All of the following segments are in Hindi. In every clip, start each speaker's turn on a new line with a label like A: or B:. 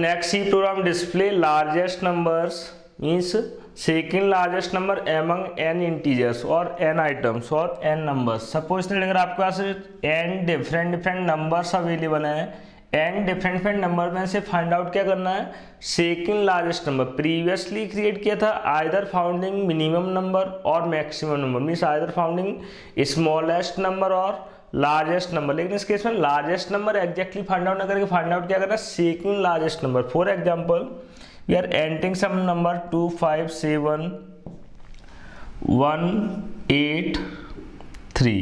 A: Next C program display largest numbers means second largest number among N integers और एन आइटम्स और एन नंबर्स सपोज़ अगर आपके पास N different different numbers available है एन डिफरेंट डिफरेंट नंबर में से फाइंड आउट क्या करना है? Second largest number previously create किया था आइदर फाउंडिंग मिनिमम नंबर और maximum number means either founding smallest number और लार्जेस्ट नंबर। लेकिन इस केस में largest number exactly find out ना करके फाइंड आउट क्या करना second largest number. For example we are entering some number two five seven one eight three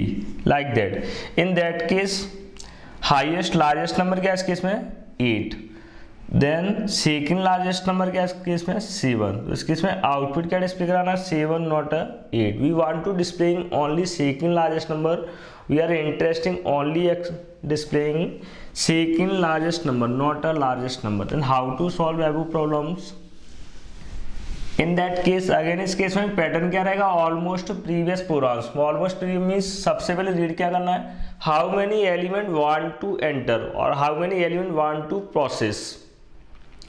A: like that in that case highest largest number क्या है इस केस में? Eight then second largest number क्या इस केस में? सेवन तो इस केस में आउटपुट क्या डिस्प्ले कराना है? Seven not a eight we want to displaying only second largest number we are interesting only displaying second largest number, not a largest number. Then how to solve above problems? In that case again इस केस में पैटर्न क्या रहेगा? Almost previous programs almost means सबसे पहले रीड क्या करना है? How many element want to enter और how many element want to process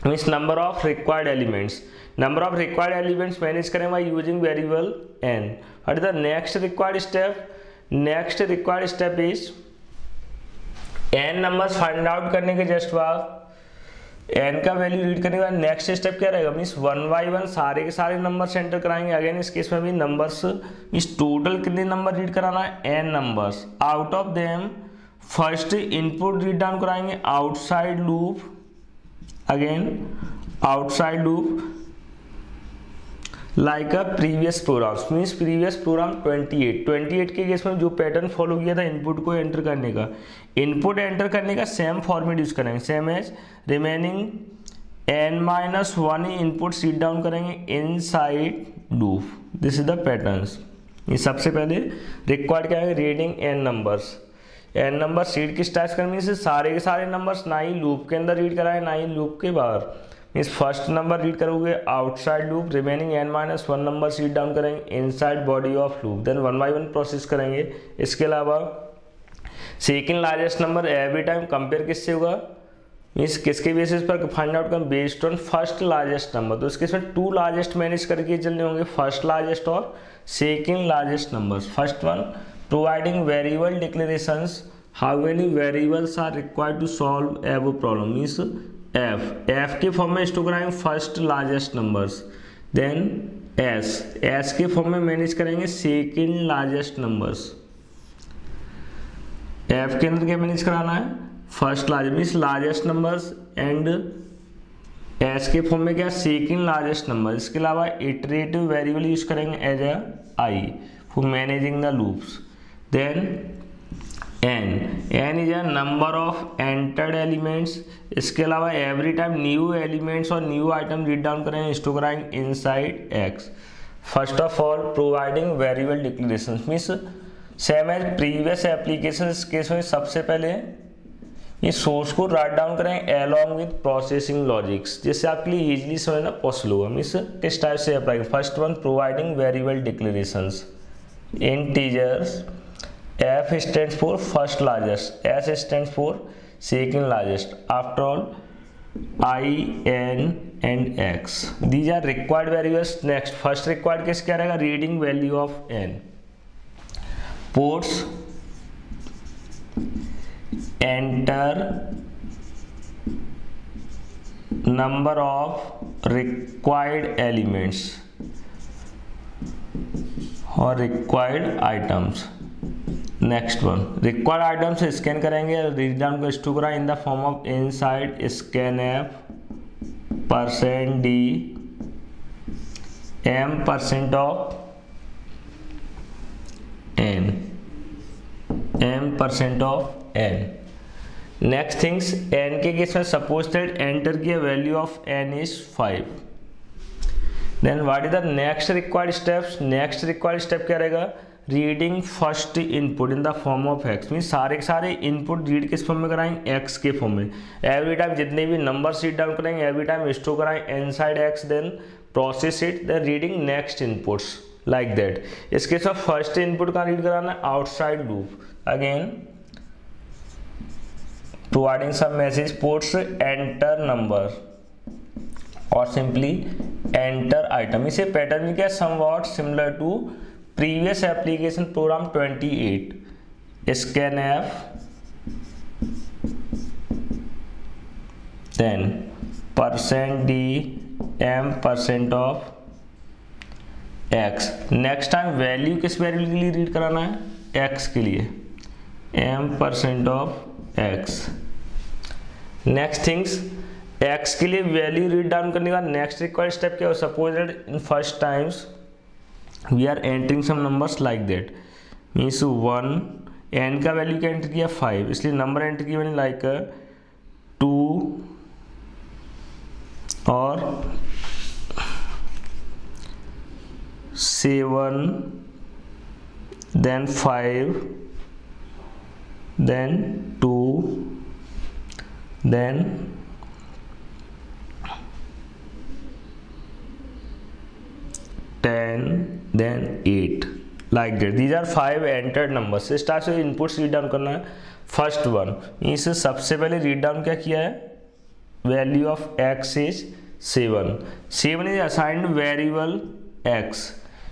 A: means number of required elements number of required elements manage करें by using variable N what the next required step next required step is N numbers find out करने के जस्ट बाद एन का वैल्यू रीड करने के बाद नेक्स्ट स्टेप क्या रहेगा? मीन्स वन बाई वन सारे के सारे नंबर एंटर कराएँगे। अगेन इस केस में भी नंबर्स मीन्स टोटल कितने नंबर रीड कराना है? N numbers out of them first input read down कराएँगे। Outside loop again outside loop like a previous program means previous program 28 28 के केस में जो पैटर्न फॉलो किया था इनपुट को एंटर करने का। इनपुट एंटर करने का सेम फॉर्मेट यूज़ करेंगे। Same as remaining n minus one input seat down करेंगे inside loop this is the pattern ये सबसे पहले रिक्वायर्ड क्या है? Reading n numbers n number seat किस टाइप करनी से सारे के सारे नंबर्स ना ही लूप के अंदर रीड कराए, ना ही लूप के बाहर। मीन्स फ़र्स्ट नंबर रीड करोगे outside loop remaining n minus one number seat down करेंगे inside body of loop then one by one process करेंगे। इसके अलावा second largest number every time compare किससे होगा? मीन्स किसके बेसिस पर फाइंड आउट कर based on first largest number तो इसके टू लार्जेस्ट मैनेज करके चलने होंगे फ़र्स्ट लार्जेस्ट और second largest number first one providing variable declarations how many variables are required to solve a problem means f f के फॉर्म में स्टोर कराएँगे first largest numbers then s s के फॉर्म में मैनेज करेंगे सेकेंड लार्जेस्ट नंबर्स एफ़ के अंदर क्या मैनेज कराना है? First large means largest numbers and s के फॉर्म में क्या? सेकेंड लार्जेस्ट नंबर इसके अलावा इटरेटिव वेरिएबल यूज़ करेंगे as a i for managing the loops then n n is a number of entered elements इसके अलावा एवरी टाइम न्यू एलिमेंट्स और न्यू आइटम रीड डाउन करें स्टोर कराएँगे inside x first of all providing variable declaration means same as previous application case में सबसे पहले ये सोर्स को राइट डाउन करें अलॉन्ग विद प्रोसेसिंग लॉजिक्स जिससे आपके लिए इजीली समझना पॉसिबल होगा। मीन्स किस टाइप से apply first one providing variable declarations integers F stands for first largest, S stands for second largest. After all, I, N and X. These are required variables. Next, first required case क्या रहेगा? Reading value of N. Ports enter number of required elements or required items. Next one required item से स्कैन करेंगे रीड को स्टोर करा in the form of inside scan f percent d m percent of n m percent of n next things n के केस में सपोज़ दैट एंटर की value of n is five then what is the next required steps next required step क्या रहेगा? Reading first input in the form of x mean सारे के सारे इनपुट रीड किस फॉर्म में कराएँगे एक्स के फॉर्म में। एवरी टाइम जितने भी नंबर सीट डाउन करेंगे एवरी टाइम स्टोर कराएँगे inside x then process it then reading next inputs like that इसके साथ फ़र्स्ट इनपुट का रीड कराना है आउटसाइड लूप अगेन प्रोवाइडिंग सब मैसेज पोर्ट्स एंटर नंबर और सिंपली एंटर आइटम इसे पैटर्न क्या somewhat similar to previous application program 28 scan f then percent d m percent of x next time value किस वैल्यू के लिए रीड कराना है? एक्स के लिए. M percent of x next things x के लिए वैल्यू रीड डाउन करने का नेक्स्ट रिक्वायर्ड स्टेप क्या हो? Suppose in first times we are entering some numbers like that means one n का वैल्यू क्या एंटर किया? फाइव इसलिए नंबर एंटर किया मैंने लाइक टू और seven, then five, then two, then ten then eight. Like that, these are five entered numbers. इस टाइप से इनपुट्स रीड डाउन करना है। फ़र्स्ट वन इसे सबसे पहले रीड डाउन क्या किया है? Value of x is seven seven is assigned variable x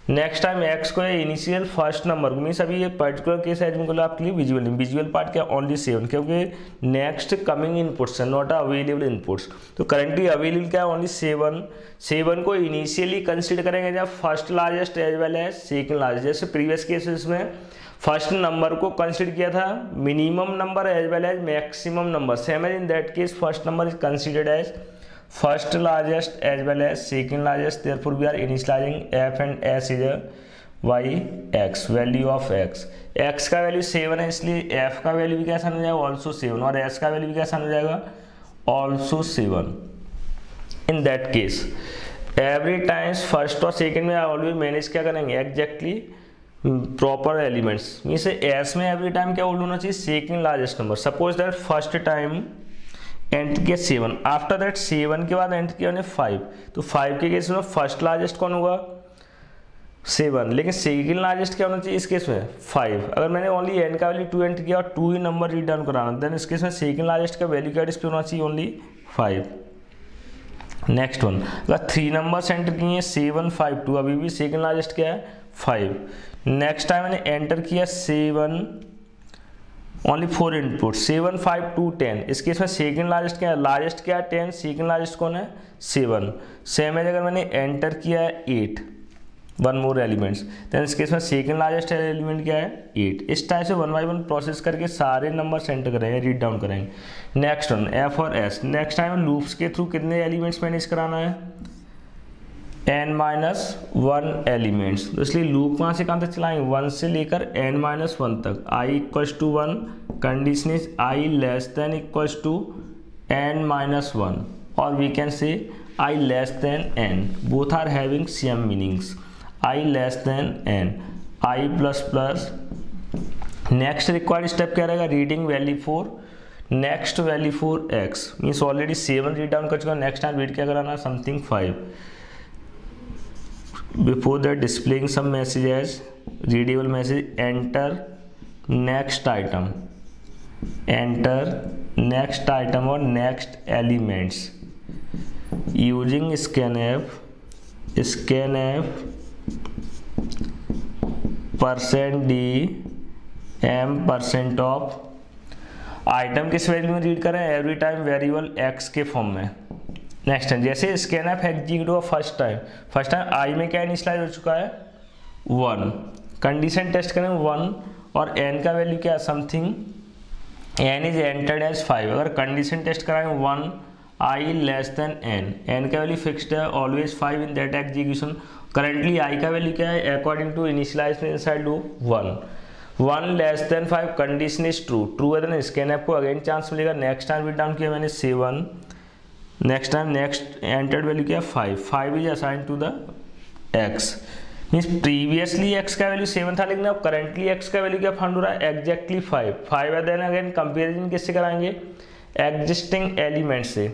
A: next time x को है इनिशियल फ़र्स्ट नंबर मीन्स अभी ये पर्टिकुलर केस है, जिनको आपके लिए विजुअल विजुअल पार्ट क्या ओनली सेवन क्योंकि नेक्स्ट कमिंग इनपुट्स है नॉट अवेलेबल इनपुट्स तो करंटली अवेलेबल क्या है ओनली सेवन सेवन को इनिशियली कंसिडर करेंगे, जब first largest as well as second largest जैसे प्रीवियस केसेस में फ़र्स्ट नंबर को कंसिडर किया था minimum number as well as maximum number same as in that case first number is considered as first largest as well as second largest, therefore we are initializing f and s is a y, x, value of x. X का वैल्यू सेवन है, इसलिए f का वैल्यू भी कैसा हो जाएगा? ऑल्सो सेवन और s का वैल्यू भी कैसा हो जाएगा? Also seven in that case every times first और सेकेंड में ऑलवेज मैनेज क्या करेंगे? Exactly proper elements means s में एवरी टाइम क्या होना चाहिए? Second largest number suppose that first time enter किया सेवन आफ्टर दैट सेवन के बाद एंटर किया मैंने फाइव तो फाइव के केस में फ़र्स्ट लार्जेस्ट कौन होगा? सेवन लेकिन सेकेंड लार्जेस्ट क्या होना चाहिए? इस केस में फाइव अगर मैंने ओनली एन का वैल्यू टू एंटर किया और टू ही नंबर रीड डाउन कराना देन इस केस में सेकेंड लार्जेस्ट का वैल्यू क्या डिस्प्ले होना चाहिए? ओनली फाइव नेक्स्ट वन अगर थ्री नंबर एंटर किए सेवन फाइव टू अभी भी सेकेंड लार्जेस्ट क्या है? फाइव नेक्स्ट टाइम मैंने एंटर किया seven only four input seven five two ten इसके में सेकेंड लार्जेस्ट क्या है? लार्जेस्ट क्या है? टेन सेकेंड लार्जेस्ट कौन है? सेवन सेम है अगर मैंने एंटर किया है eight one more elements then इसके में सेकेंड लार्जेस्ट एलिमेंट क्या है? एट इस टाइप से वन बाई वन प्रोसेस करके सारे नंबर एंटर करेंगे रीड डाउन करेंगे. नेक्स्ट वन एफ़ और एस नेक्स्ट टाइम लूप्स के थ्रू कितने एलिमेंट्स मैनेज कराना है? एन माइनस वन एलिमेंट्स तो इसलिए लूप वहाँ से कहाँ तक चलाएँगे वन से लेकर एन माइनस वन तक। I equals to one condition is i less than equals to n minus one और we can say i less than n both are having same meanings i less than n i plus plus next required step क्या रहेगा? Reading value for next value for x means already seven read down कर चुका नेक्स्ट टाइम रीड क्या कराना? Something five before that displaying some message as readable message enter next item enter next item or next elements using scanf scanf percent d m percent of item किस वैल्यू में रीड करें एवरी टाइम वेरिएबल एक्स के फॉर्म में नेक्स्ट टाइम जैसे स्कैन एप एग्जीक्यूट हुआ first time first time i में क्या इनिशलाइज हो चुका है? वन कंडीशन टेस्ट करें वन और एन का वैल्यू क्या है? Something n is entered as five अगर कंडीशन टेस्ट कराएँ one i less than n n का वैल्यू फिक्स्ड है always five in that execution currently i का वैल्यू क्या है? According to initialize inside loop one one less than five condition is true true है देन स्कैन ऐप को अगेन चांस मिलेगा. नेक्स्ट टाइम विद डाउन किया मैंने seven next time next entered value क्या? है five five is assign to the x means previously x का वैल्यू सेवन था, लेकिन अब करेंटली एक्स का वैल्यू क्या फाउंड हो रहा है? एग्जैक्टली फाइव फाइव है देन अगेन कंपेरिजन किससे कराएँगे? एग्जिस्टिंग एलिमेंट से.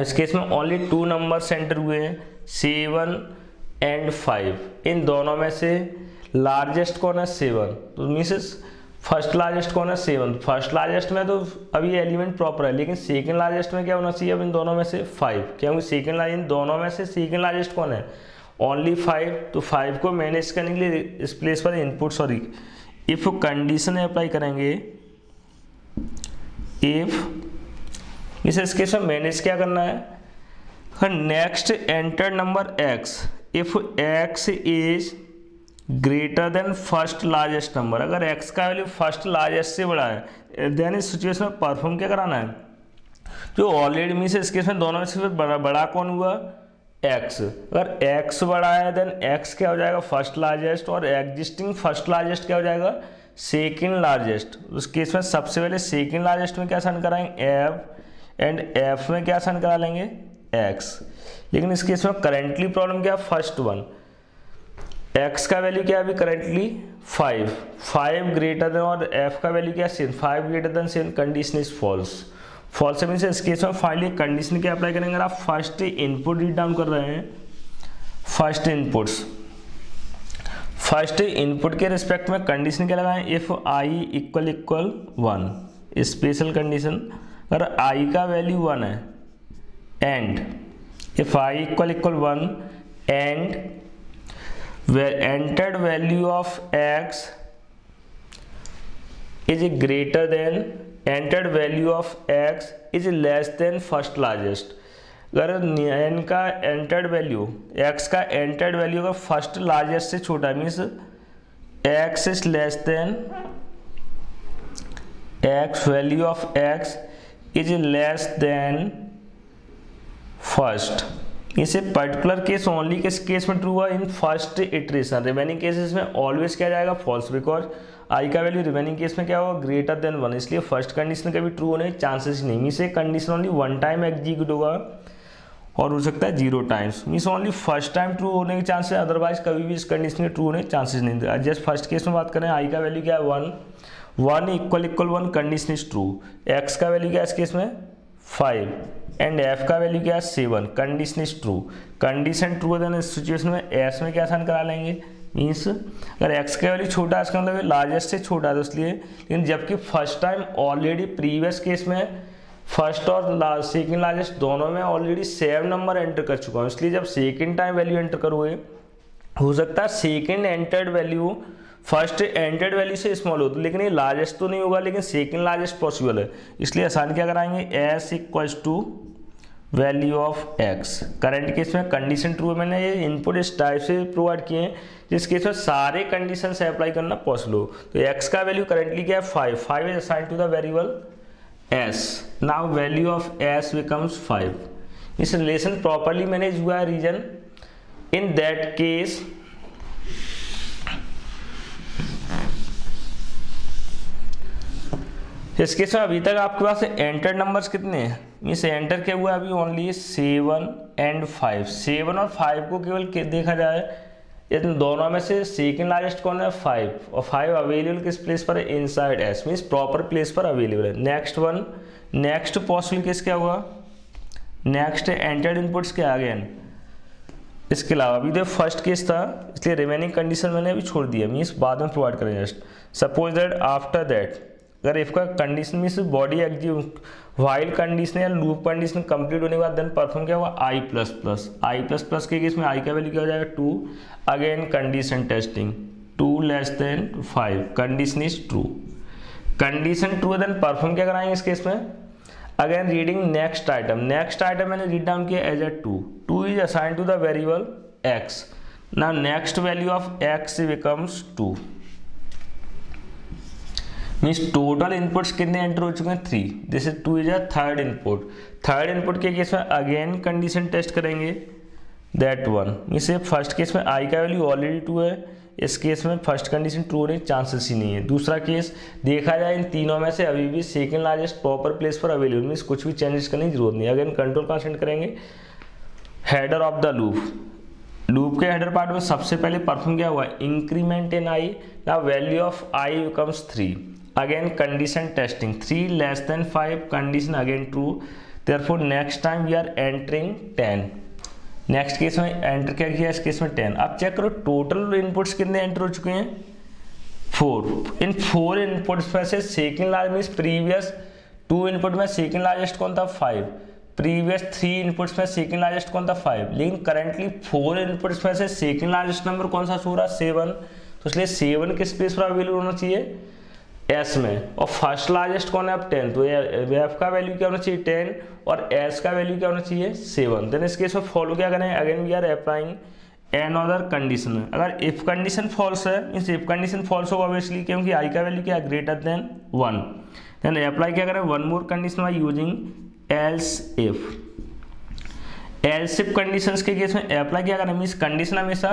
A: इस केस में ओनली टू नंबर सेंटर हुए हैं सेवन एंड फाइव इन दोनों में से लार्जेस्ट कौन है? सेवन तो मीन्स फ़र्स्ट लार्जेस्ट कौन है? सेवन फ़र्स्ट लार्जेस्ट में तो अभी एलिमेंट प्रॉपर है, लेकिन सेकंड लार्जेस्ट में क्या होना चाहिए अब इन दोनों में से? फाइव। क्योंकि सेकंड इन दोनों में से सेकंड लार्जेस्ट कौन है? ओनली फाइव तो फाइव को मैनेज करने के लिए इस प्लेस पर input sorry if condition apply करेंगे इफ़ इसे इसके साथ मैनेज क्या करना है? Next enter number x if x is greater than first largest number अगर एक्स का वैल्यू फ़र्स्ट लार्जेस्ट से बड़ा है देन इस सिचुएशन में परफॉर्म क्या कराना है? जो ऑलरेडी मीन से इसके में दोनों से बड़ा बड़ा कौन हुआ? एक्स अगर एक्स बड़ा है देन एक्स क्या हो जाएगा? फ़र्स्ट लार्जेस्ट और एग्जिस्टिंग फ़र्स्ट लार्जेस्ट क्या हो जाएगा? सेकेंड लार्जेस्ट उस केस में सबसे पहले सेकेंड लार्जेस्ट में क्या सन कराएँगे एफ़ एंड एफ़ में क्या सन करा लेंगे? एक्स लेकिन इस केस में करेंटली प्रॉब्लम क्या फ़र्स्ट वन एक्स का वैल्यू क्या अभी currently five five greater than और एफ़ का वैल्यू क्या same five greater than same condition is false false mean इस केस में फाइनली कंडीशन क्या अप्लाई करेंगे? अगर आप फ़र्स्ट इनपुट रीड डाउन कर रहे हैं फ़र्स्ट इनपुट्स फ़र्स्ट इनपुट के रिस्पेक्ट में कंडीशन क्या लगाएँ? If i equal equal one special condition अगर आई का वैल्यू वन है and if i equal equal one and where value of x is greater than, entered value of x is less than first largest. अगर एन का एंटर्ड वैल्यू एक्स का एंटर्ड वैल्यू अगर फ़र्स्ट लार्जेस्ट से छोटा means x is less than x value of x is less than first इसे पर्टिकुलर केस ओनली किस केस में ट्रू हुआ in first iteration remaining cases में ऑलवेज क्या जाएगा? फॉल्स बिकॉज़ आई का वैल्यू रिमेनिंग केस में क्या होगा? ग्रेटर देन वन इसलिए फ़र्स्ट कंडीशन कभी ट्रू होने चांसेस नहीं. Means condition only one time execute होगा और हो सकता है zero times means only first time true होने के चांसेस अदरवाइज़ कभी भी इस कंडीशन में ट्रू होने चांसेस नहीं थे जस्ट फ़र्स्ट केस में बात करें आई का वैल्यू क्या है? One one equal equal one condition is true X का वैल्यू क्या है इस केस में? फाइव एंड एफ़ का वैल्यू क्या है? Seven condition is true condition true है देन सिचुएशन में एस में क्या आसान करा लेंगे? मीन्स अगर एक्स का वैल्यू छोटा इसका मतलब लार्जेस्ट से छोटा तो इसलिए, लेकिन जबकि first time already previous case में फ़र्स्ट और सेकेंड लार्जेस्ट दोनों में ऑलरेडी सेम नंबर एंटर कर चुका हूँ। इसलिए जब सेकेंड टाइम वैल्यू एंटर करोगे, हो सकता है second entered value first entered value से स्मॉल हो तो लेकिन ये लार्जेस्ट तो नहीं होगा, लेकिन सेकेंड लार्जेस्ट पॉसिबल है। इसलिए आसान क्या कराएँगे? S equals to value of X current case में कंडीशन ट्रू है, मैंने ये इनपुट इस टाइप से प्रोवाइड किए हैं, जिस केस में सारे कंडीशन से अप्लाई करना पॉसिबल हो। तो एक्स का वैल्यू करेंटली क्या है? Five five is assign to the variable S now value of S becomes five इस रिलेशन प्रॉपरली मैनेज हुआ है रीजन इन दैट केस इस केस में अभी तक आपके पास एंटर नंबर्स कितने हैं? मीन्स एंटर क्या हुआ अभी only seven and five seven और फाइव को केवल देखा जाए इन दोनों में से सेकंड लार्जेस्ट कौन है? फाइव और फाइव अवेलेबल किस प्लेस पर है? Inside S means proper place पर अवेलेबल है. Next one next possible case क्या हुआ? नेक्स्ट एंटर्ड इनपुट्स आ गए इसके अलावा अभी तो फ़र्स्ट केस था, इसलिए रिमेनिंग कंडीशन मैंने अभी छोड़ दिया. मीन्स बाद में प्रोवाइड करेंगे. Just suppose that after that अगर इफ़ का कंडीशन मीन बॉडी एग्जीव वाइल कंडीशन या लूप कंडीशन कंप्लीट होने के बाद देन परफॉर्म क्या हुआ? I plus plus I plus plus के केस में आई का वैल्यू क्या हो जाएगा? Two again condition testing two less than five condition is true condition true then perform क्या कराएँगे इस केस में? Again reading next item next item मैंने रीड डाउन किया as A two two is assign to the variable X ना next value of X becomes two means total inputs कितने एंटर हो चुके हैं? Three this is two is a third input third input के केस में अगेन कंडीशन टेस्ट करेंगे. दैट वन मीन्स ये फ़र्स्ट केस में आई का वैल्यू ऑलरेडी टू है. इस केस में फ़र्स्ट कंडीशन ट्रू होने चांसेस ही नहीं है. दूसरा केस देखा जाए इन तीनों में से अभी भी सेकेंड लार्जेस्ट प्रॉपर प्लेस पर अवेलेबल मीन्स कुछ भी चेंजेस करने की ज़रूरत नहीं अगेन कंट्रोल कॉन्सेंट करेंगे. Header of the loop loop के हेडर पार्ट में सबसे पहले परफॉर्म क्या हुआ? इंक्रीमेंट इन आई ना value of I becomes three again, condition testing. 3 less than 5 condition again true. Therefore, next time we are entering 10 next case में एंटर क्या किया? इस केस में 10 अब चेक करो टोटल इनपुट्स कितने एंटर हो चुके हैं? फोर इन फोर इनपुट्स में से second large mean previous two input में सेकंड लार्जेस्ट कौन था? फाइव प्रीवियस थ्री इनपुट्स में सेकंड लार्जेस्ट कौन था? फाइव लेकिन करंटली फोर इनपुट्स में से सेकंड लार्जेस्ट नंबर कौन सा सो रहा? सेवन तो इसलिए सेवन किस स्पेस पर अवेलेबल होना चाहिए। एस में। और फ़र्स्ट लार्जेस्ट कौन है? अब टेन तो एफ़ का वैल्यू क्या होना चाहिए? टेन और एस का वैल्यू क्या होना चाहिए? सेवन देन इस केस में फॉलो क्या करें? Again we are applying another condition अगर इफ़ कंडीशन फॉल्स है मीन्स इफ़ कंडीशन फॉल्स होगा ऑब्वियसली क्योंकि आई का वैल्यू क्या है? Greater than one then apply क्या करें? One more condition by using else if else if conditions के केस में अप्लाई क्या करें। मीन्स कंडीशन हमेशा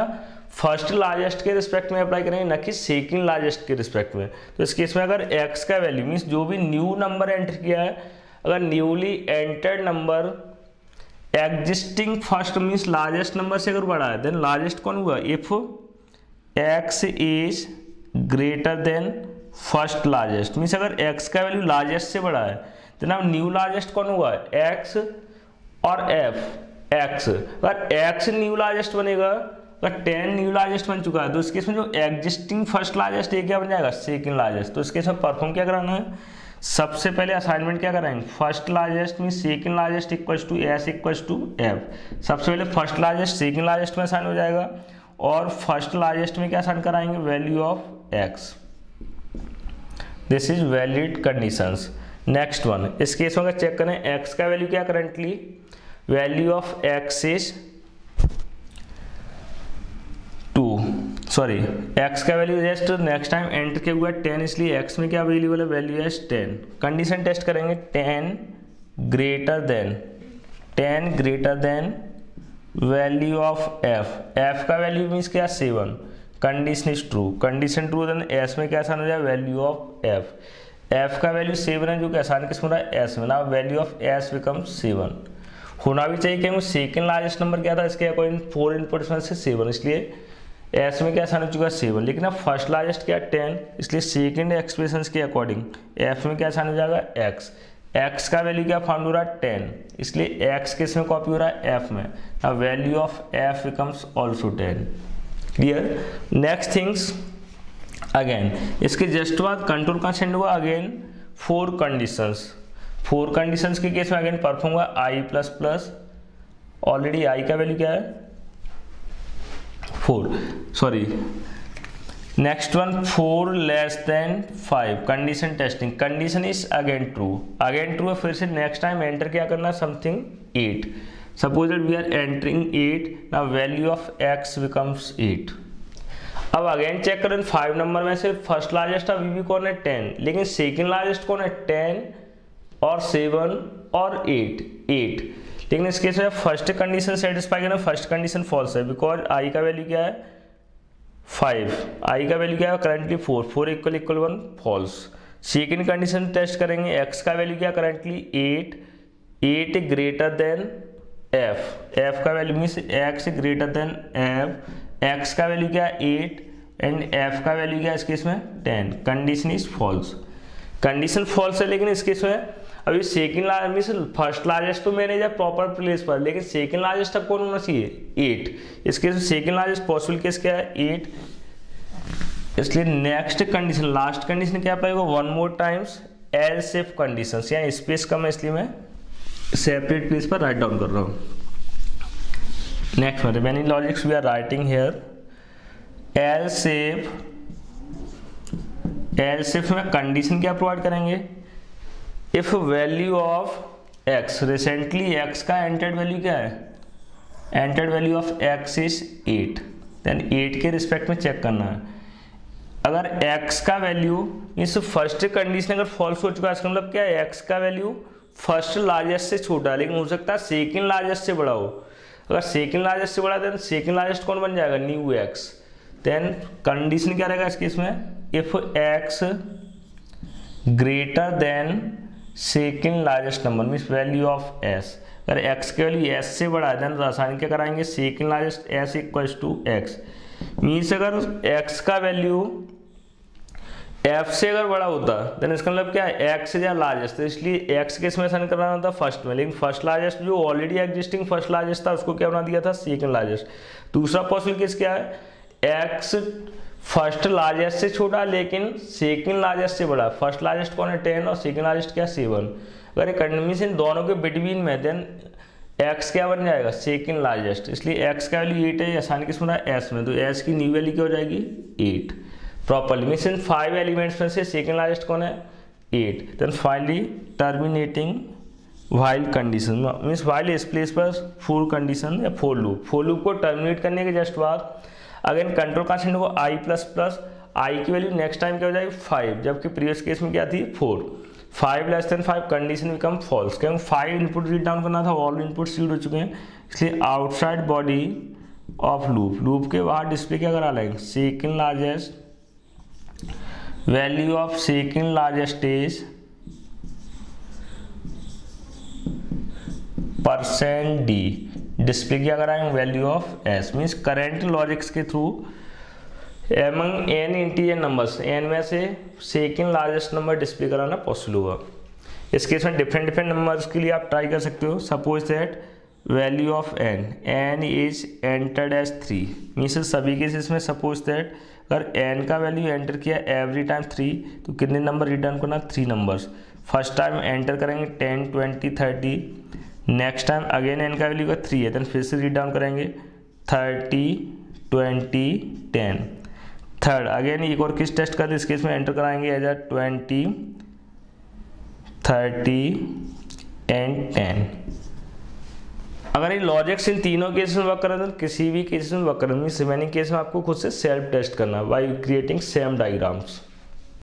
A: फ़र्स्ट लार्जेस्ट के रिस्पेक्ट में अप्लाई करेंगे, ना कि सेकंड लार्जेस्ट के रिस्पेक्ट में। तो इस केस में अगर एक्स का वैल्यू मीन्स जो भी न्यू नंबर एंटर किया है, अगर newly entered number existing first means largest number से अगर बढ़ा है देन लार्जेस्ट कौन हुआ? If X is greater than first largest means अगर एक्स का वैल्यू लार्जेस्ट से बढ़ा है देन अब न्यू लार्जेस्ट कौन हुआ? एक्स और एफ़ एक्स अगर एक्स न्यू लार्जेस्ट बनेगा, अगर टेन न्यू लार्जेस्ट बन चुका है तो इसके इसमें जो एग्जिस्टिंग फ़र्स्ट लार्जेस्ट ये क्या बन जाएगा? सेकेंड लार्जेस्ट तो इसके इसमें परफॉर्म क्या कराना है? सबसे पहले असाइनमेंट क्या कराएँगे? First largest mean second largest equals to S equals to F सबसे पहले फ़र्स्ट लार्जेस्ट सेकंड लार्जेस्ट में असाइन हो जाएगा और फ़र्स्ट लार्जेस्ट में क्या असाइन कराएँगे? Value of X this is valid conditions next one इस केस में अगर चेक करें एक्स का वैल्यू क्या currently value of X is two sorry X का value just next time enter के हुआ है टेन इसलिए एक्स में क्या अवेलेबल है? वैल्यू है टेन कंडीशन टेस्ट करेंगे ten greater than ten greater than value of F F का वैल्यू मीन्स क्या? Seven condition is true condition true then S में क्या आसान हो जाए? वैल्यू ऑफ़ एफ़ एफ़ का वैल्यू सेवन है जो कि आसान किस्म रहा है एस में. ना value of S become seven होना भी चाहिए क्योंकि सेकंड लार्जेस्ट नंबर क्या था? इसके अकॉर्डिंग फोर इनपुट्स में से सेवन इसलिए एस में क्या आसान हो चुका है? सेवन लेकिन अब फ़र्स्ट लार्जेस्ट क्या? टेन इसलिए सेकेंड एक्सप्रेशन के अकॉर्डिंग एफ़ में क्या आसान हो जाएगा? एक्स एक्स का वैल्यू क्या फाउंड हो रहा? है टेन इसलिए एक्स किसमें कॉपी हो रहा है? एफ़ में. Value of F becomes also ten clear next things again इसके जस्ट बाद कंट्रोल का सेंड हुआ again four conditions four conditions के केस में अगेन परफॉर्म हुआ I plus plus already I का वैल्यू क्या है? Four sorry next one four less than five condition testing condition is again true again true है, फिर से नेक्स्ट टाइम एंटर क्या करना? Something eight suppose we are entering eight ना value of X becomes eight अब अगेन चेक करें फाइव नंबर में से फ़र्स्ट लार्जेस्ट अभी भी कौन है? टेन लेकिन सेकेंड लार्जेस्ट कौन है? टेन और सेवन और एट एट। लेकिन इस केस में फ़र्स्ट कंडीशन सेटिस्फाई करना फ़र्स्ट कंडीशन फॉल्स है। बिकॉज़ आई का वैल्यू क्या है? फाइव आई का वैल्यू क्या है? Currently four four equal equal one false second condition test करेंगे एक्स का वैल्यू क्या? Currently eight eight greater than F F का value means X greater than F X का वैल्यू क्या? एट एंड एफ़ का वैल्यू क्या? है इस केस में ten condition is false condition false है, लेकिन इस केस में अभी second large mean first largest तो मैंने जब प्रॉपर प्लेस पर, लेकिन सेकंड लार्जेस्ट अब कौन होना चाहिए? एट इसके सेकंड लार्जेस्ट पॉसिबल केस क्या है? एट इसलिए नेक्स्ट कंडीशन लास्ट कंडीशन क्या पाएगा? One more times else if condition या स्पेस कम है इसलिए मैं सेपरेट प्लेस पर राइट डाउन कर रहा हूँ। Next remaining logics we are writing here else if else if में कंडीशन क्या प्रोवाइड करेंगे? If value of X recently X का एंटेड वैल्यू क्या है? Entered value of X is eight then eight के रिस्पेक्ट में चेक करना है। अगर x का वैल्यू इस फ़र्स्ट कंडीशन अगर फॉल्स हो चुका है, इसका मतलब क्या है? X का वैल्यू फ़र्स्ट लार्जेस्ट से छोटा है, लेकिन हो सकता है सेकंड लार्जेस्ट से बड़ा हो। अगर सेकंड लार्जेस्ट से बड़ा देन सेकंड लार्जेस्ट कौन बन जाएगा? New x. देन कंडीशन क्या रहेगा इसके इसमें if x greater than second largest number mean value of S अगर एक्स की वैल्यू एस से बड़ा है देन आसानी क्या कराएँगे? Second largest S equal to X means अगर एक्स का वैल्यू एफ़ से अगर बड़ा होता देन इसका मतलब क्या है? एक्स या लार्जेस्ट तो इसलिए एक्स के इसमें साइन कराना था फ़र्स्ट में। लेकिन फ़र्स्ट लार्जेस्ट जो ऑलरेडी एग्जिस्टिंग फ़र्स्ट लार्जेस्ट था, उसको क्या बना दिया था? सेकंड लार्जेस्ट दूसरा पॉसिबल केस क्या है? एक्स फ़र्स्ट लार्जेस्ट से छोटा, लेकिन सेकंड लार्जेस्ट से बड़ा। फ़र्स्ट लार्जेस्ट कौन है? टेन और सेकंड लार्जेस्ट क्या? सेवन। अगर ये कंडीशन दोनों के बिटवीन में देन एक्स क्या बन जाएगा? Second largest. इसलिए एक्स का वैल्यू एट है आसान किसमें एस में। तो एस की न्यू वैल्यू क्या हो जाएगी? Eight properly means in five elements में से सेकंड लार्जेस्ट कौन है? Eight then finally terminating while condition means while इस प्लेस पर फोर कंडीशन या फोर लूप फोर लूप को टर्मिनेट करने के जस्ट बाद अगर कंट्रोल कॉन्सेंट को आई प्लस प्लस आई की वैल्यू नेक्स्ट टाइम क्या हो जाएगी? फाइव जबकि प्रीवियस केस में क्या थी? Four five less than five condition become false क्योंकि फाइव इनपुट रीड डाउन करना था ऑल इनपुट रीड हो चुके हैं। इसलिए outside body of loop loop के बाहर डिस्प्ले क्या करा लेंगे second largest value of second largest is percent D display क्या कराएँगे value of S means current logics के through among N integer numbers N में से सेकेंड लार्जेस्ट नंबर डिस्प्ले कराना पॉसिबल होगा इस केस में डिफरेंट डिफरेंट नंबर्स के लिए आप ट्राई कर सकते हो। Suppose that value of N N is entered as three means सभी केसेस में सपोज़ दैट अगर एन का वैल्यू एंटर किया एवरी टाइम थ्री तो कितने नंबर रिटर्न करना? Three numbers first time enter करेंगे ten twenty thirty next time again N का वैल्यू का थ्री है देन फिर से रीड डाउन करेंगे। Thirty twenty ten third again एक और किस टेस्ट का इस केस में एंटर कराएँगे as a twenty thirty and ten अगर ये लॉजिक्स इन तीनों केस में वर्क कर तो किसी भी केस में वर्क कर रिमेनिंग केस में आपको खुद से सेल्फ टेस्ट करना बाई क्रिएटिंग सेम डायग्राम्स